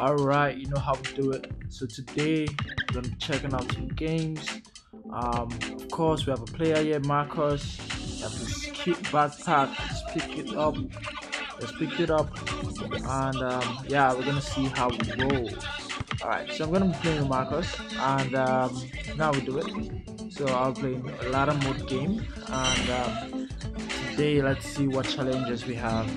Alright, you know how we do it. So today we're gonna be checking out some games. Um, of course we have a player here, Marcus. We have this cute backpack. Let's pick it up. Let's pick it up. And um, yeah, we're gonna see how we roll. Alright, so I'm gonna be playing with Marcus and um, now we do it. So I'll play a ladder mode game and um, today let's see what challenges we have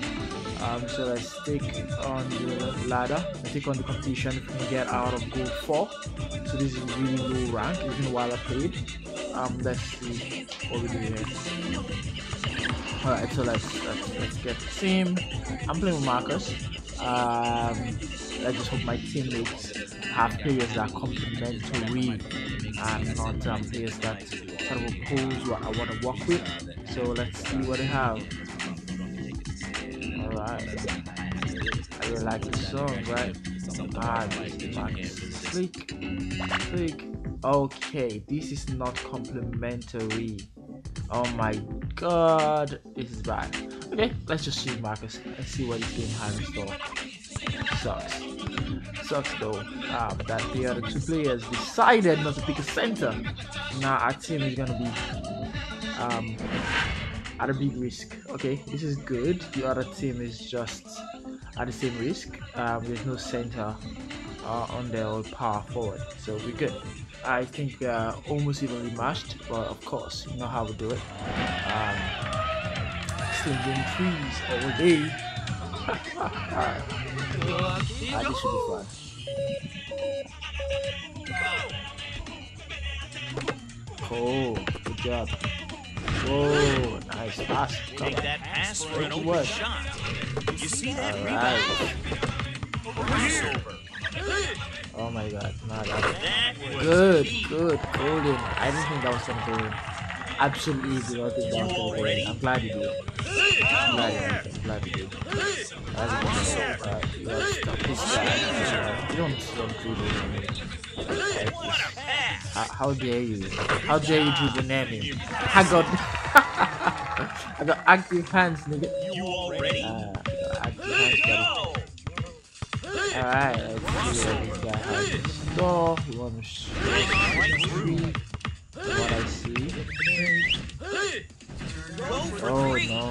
um, so let's take on the ladder. Take on the competition if we can get out of gold 4 so this is really low rank even while I played. Um, let's see what we do here. Alright so let's, let's let's get the team. I'm playing with Marcus. Um, I just hope my teammates have players that are complementary and not um, players that sort of oppose what I want to work with. So let's see what they have Alright. I really like the song, right? Ah, Click. Click. Okay, this is not complimentary. Oh my god, this is bad. Okay, let's just shoot Marcus and see what this game has in store. Sucks. Sucks though. Um, that the other two players decided not to pick a center. Now our team is gonna be um at a big risk. Okay, this is good. The other team is just at the same risk. Um, there's no center uh, on their power forward, so we're good. I think we are almost evenly matched, but of course, you know how we do it. Um, slinging trees all day. ah, this should be fun. Cool, good job. Whoa, nice pass. Take that pass for an open shot. You see that All rebound? right. Oh my god, not that. Good, good, golden. I didn't think that was gonna go. Absolutely did not think that was gonna go. I'm glad you did. I'm glad you did. I'm glad you did. That's good one. Alright, let's stop this guy. Uh, You don't don't do this. What a this. pass. How, how dare you? How dare you do the naming? I got I got active hands, nigga. You all ready? Uh, active hands. Alright, let's see what this guy has in store. He wants to shoot three. What I see. Oh no.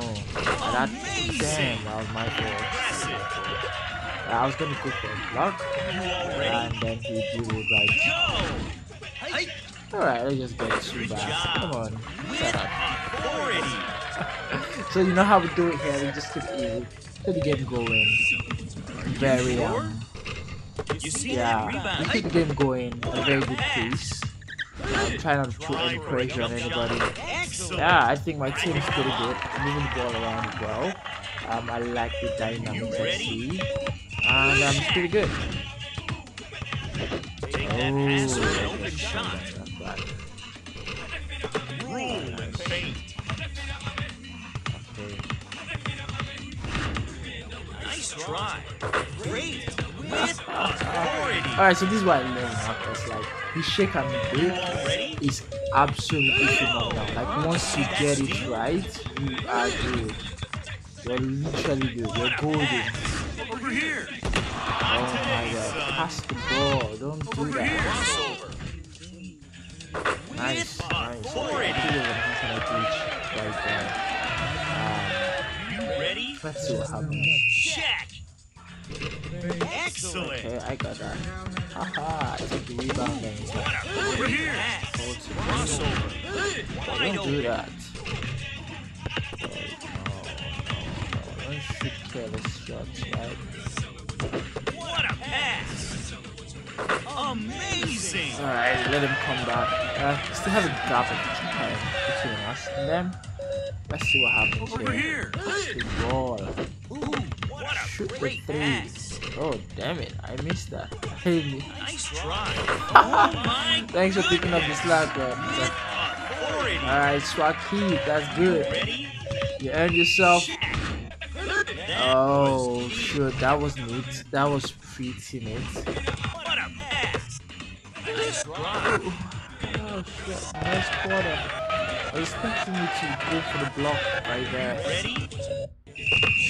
That, damn, that was my fault. I was gonna go for a block, You all ready? and then he dribbled right. Alright, let's just get two back. Come on. Shut up. So you know how we do it here, we just keep easy. Keep the game going. Very um You see yeah, we keep the game going at a very good pace. Um, try not to put any pressure on anybody. Yeah, I think my team is pretty good. I'm moving the ball around well. Um, I like the dynamics I see. And um, it's pretty good. Take that pass for an Oh, open shot. that's bad. Rule and feint. Nice try. Great. With authority. Alright, so this is what I learned Marcus. Like, you shake and bake is absolutely phenomenal. Like, once you get it right, you are good. You're literally good. You're golden. Over here. Oh my god. Pass the ball. Don't do that. Nice, nice. I feel like I'm let's see what happens. Check. Excellent. Okay, I got that. Haha, I took the rebound and it's like, Over here. Crossover. Wide Don't do that. Oh, no, no, no. Don't shoot careless shots, right? What a pass. Amazing. Alright, let him come back. Uh, still have a gap between us and them. Let's see what happens Over here. here. The ball. Ooh, what a Shoot the great three. pass. Oh, damn it. I missed that. Nice try. Oh my Thanks for picking up the slack, bro. Alright, Swakib, that's good. You earned yourself. Oh, sure, that was neat. That was pretty neat. What a try. Oh shit, nice quarter. I was expecting you to go for the block right there. Ready?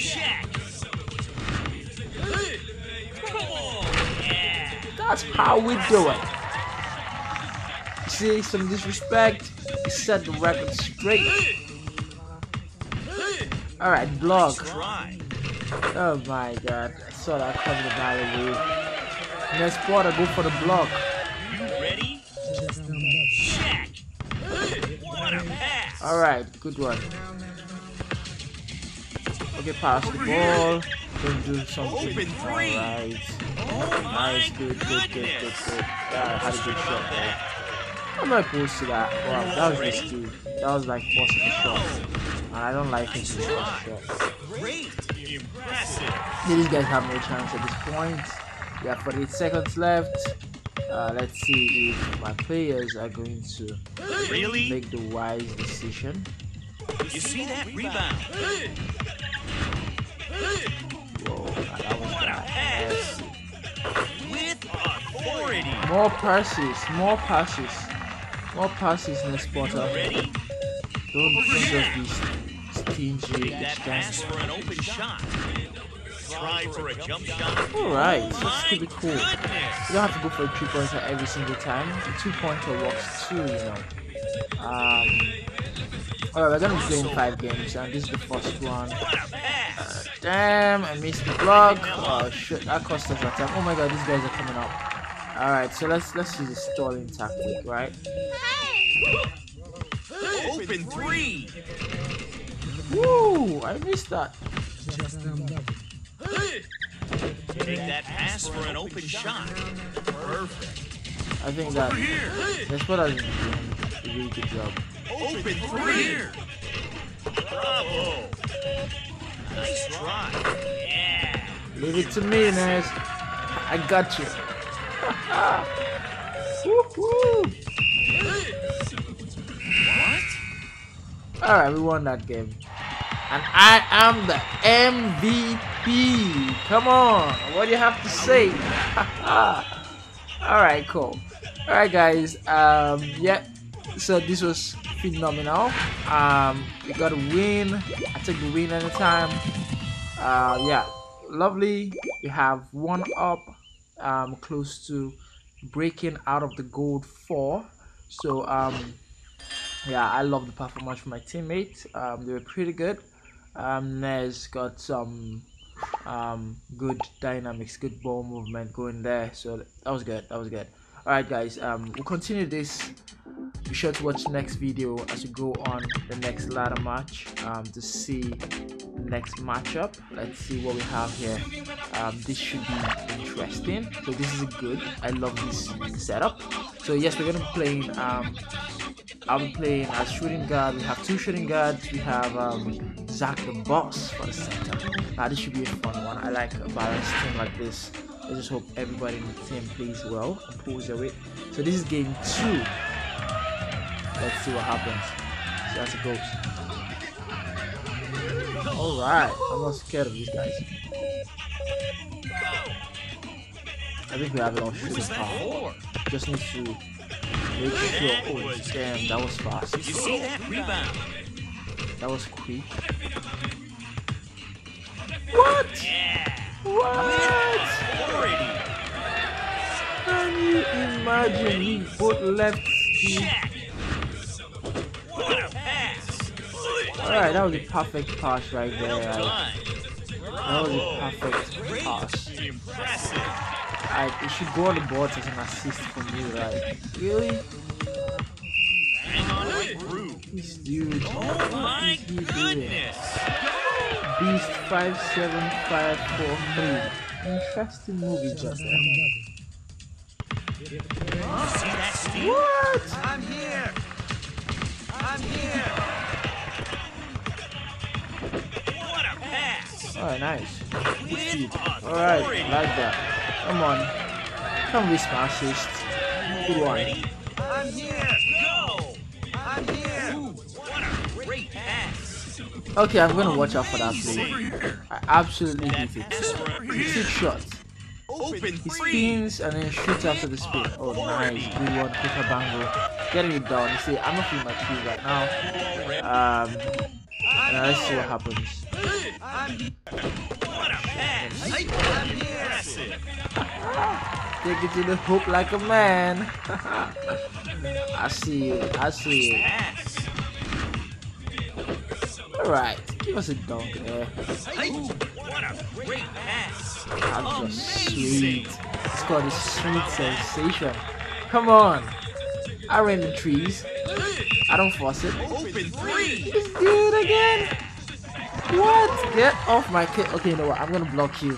Check. Come on. That's how we do it. See, some disrespect. Set the record straight. Alright, block. Oh my god. I saw that coming a mile away. Next quarter, go for the block. Alright, good one. Okay, pass the ball. Don't do something. Alright. Oh Nice, good, good, good, good, good. Yeah, I had a good shot there. I'm not opposed to that. Wow, that was risky. That was like forcing a shot. And I don't like force shots. Great. Impressive. These guys have no chance at this point. We have 48 seconds left. Uh, let's see if my players are going to Really? make the wise decision. You see that rebound? Whoa, that was What a pass. With authority. More passes, more passes, more passes in the spotter. Ready? Don't, don't just be stingy That pass for an open shot. Try for a jump shot. Alright, Oh let's keep it cool. goodness. You don't have to go for a three pointer every single time. The two pointer works too, you know. Um, Alright, we're gonna be playing five games, and this is the first one. Pass. Damn, I missed the block. Oh shit, that cost us a time. Oh my god, these guys are coming up. Alright, so let's let's use the stalling tactic, right? Open three. Woo! I missed that. Take that pass for an open shot. Perfect. I think that that's what I was doing. A really good job. Open three. Bravo. Nice try. Yeah. Leave it to me, Nez. I got you. Woo-hoo. What? Alright, we won that game. And I am the MVP. Come on. What do you have to say? Alright, cool. Alright guys. Um yeah. So this was phenomenal. Um we got a win. I take the win anytime. Uh yeah. Lovely. We have one up. Um close to breaking out of the gold four. So um yeah, I love the performance from my teammates. Um, they were pretty good. Um, Nez got some um, good dynamics, good ball movement going there. So that was good. That was good. All right, guys. Um, we'll continue this. Be sure to watch next video as we go on the next ladder match um, to see next matchup. Let's see what we have here. Um, this should be interesting. So this is a good. I love this setup. So yes, we're gonna be playing. Um, I'll be playing as shooting guard. We have two shooting guards. We have um, Zach the Boss for the center. Now this should be a fun one. I like a balanced team like this. I just hope everybody in the team plays well and pulls their weight. So this is game two. Let's see what happens. How it goes. Alright, I'm not scared of these guys. I think we have enough Who shooting power. Just need to Oh, damn, that was fast. You see that rebound? That was quick. What? Yeah. What? Can you imagine we both left the... Check. What a pass. Alright, that was a perfect pass right there. That was a perfect pass. Impressive. I, it should go on the board as an assist for me, right? Really? Hang on right through. This dude. Oh my is he doing? goodness. Beast 57543. Interesting movie just there. You see that steal? What? I'm here. I'm here. What a pass. Alright, nice. Good With speed. authority. Alright, like that. Come on. Come with my assist. Good one. I'm here. Go. I'm here. What a great pass. Okay, I'm gonna watch out for that play. I absolutely pass it. a Six shots. He spins and then shoots after the spin. Oh, nice. Good one. Quicker bango. Getting it down. You see, I'm not feeling my cue right now. Um, now let's see what happens. Take it to the hoop like a man. I see you. I see you. Alright, give us a dunk there. What a great pass. That's just sweet. It's called a sweet sensation. Come on. I ran the trees. I don't force it. Open three. Let's do it again. What? Get off my kid. Okay, you know what? I'm gonna block you.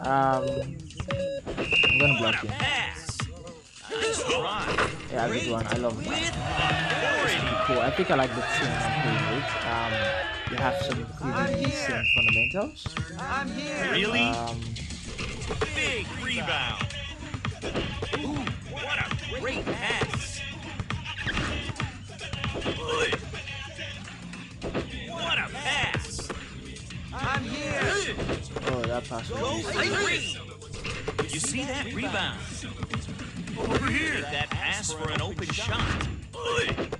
Um, I'm gonna block a you. pass. Nice try. Yeah, good one. I love it. With Pretty cool. I think I like the team I'm playing with. Um, you have some pretty decent fundamentals. I'm here. Really? Um, Big rebound. Ooh, what a great pass. What a pass. I'm here. oh, that pass was see that rebound? Over here. That pass for an open shot. Good.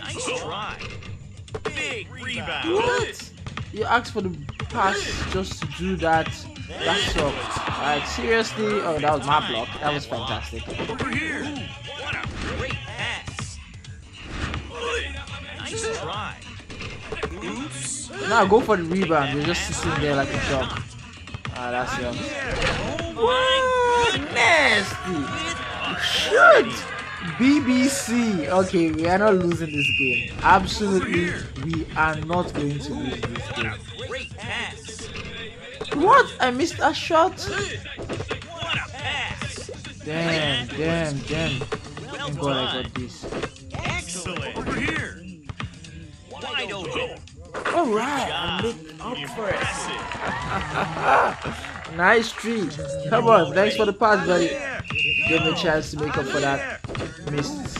Nice try. Big rebound. What? You asked for the pass just to do that. That sucked. Alright, seriously? Oh, that was my block. That was fantastic. Over here. What a great pass. Good. Nice try. Oops. Now go for the rebound. You're just sitting there like a dog. Ah, that's young. Oh Nasty. Shoot. BBC. Okay, we are not losing this game. Absolutely, we are not going to lose this game. a great pass. What? I missed a shot? What a pass. Damn, damn, damn. Thank God I got this. Excellent. Over here. Wide open. Alright, I made up for it. Nice tree. Come on, thanks for the pass, buddy. Give me a chance to make up for that missed.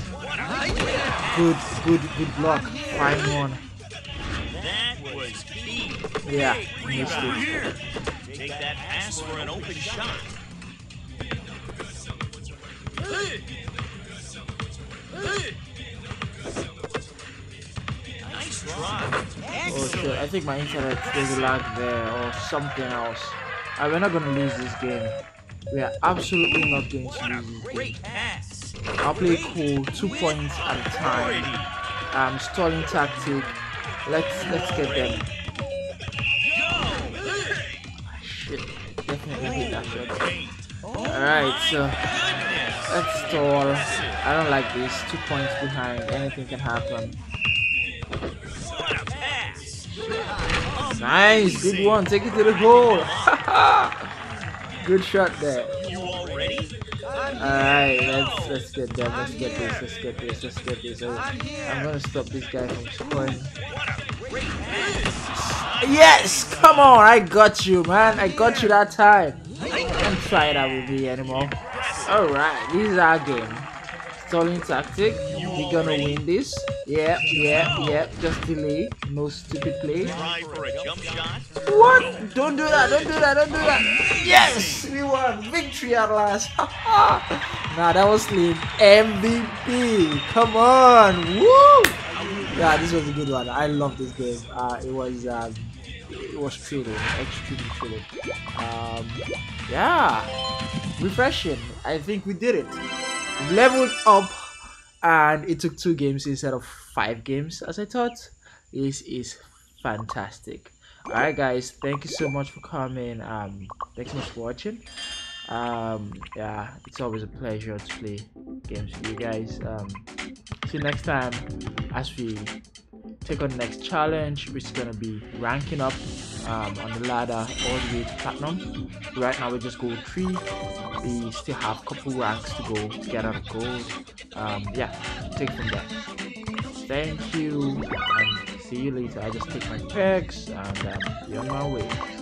Good, good, good block. Fine one. That was key. Yeah, missed it. Take that pass for an open shot. Nice try. Oh shit, I think my internet is a lag there or something else. Uh, we're not gonna lose this game. We are absolutely not going to lose this game. I'll play cool, two points at a time. Um, stalling tactic. Let's let's get them. Shit, definitely hit that shot. Alright, so let's stall. I don't like this. Two points behind. Anything can happen. What a pass. Nice, good one. Take it to the hole. good shot there. You all ready? Alright, let's let's get them. Let's get this. Let's get this. Let's get this. I'm gonna stop this guy from scoring. What a great pass. Yes, come on. I got you, man. I got you that time. Don't try that with me anymore. Alright, this is our game. Stalling tactic. We're gonna win this. Yeah, yeah, yeah. Just delay. No stupid play. Try for a jump shot. What? Don't do that. Don't do that. Don't do that. Yes, we won. Victory at last. nah, that was clean. MVP. Come on. Woo. Yeah, this was a good one. I love this game. Uh, it was um, it was thrilling, extremely thrilling. Um, yeah, refreshing. I think we did it. Leveled up, and it took two games instead of five games, as I thought. This is fantastic. Alright, guys, thank you so much for coming. Um, thanks so much for watching. Um, yeah, it's always a pleasure to play games with you guys. Um, see you next time as we take on the next challenge, which is gonna be ranking up um, on the ladder all the way to platinum. Right now, we just go three. We still have a couple ranks to go to get of gold. Um, yeah, take from there. Thank you, and see you later. I just take my picks and um, be on my way.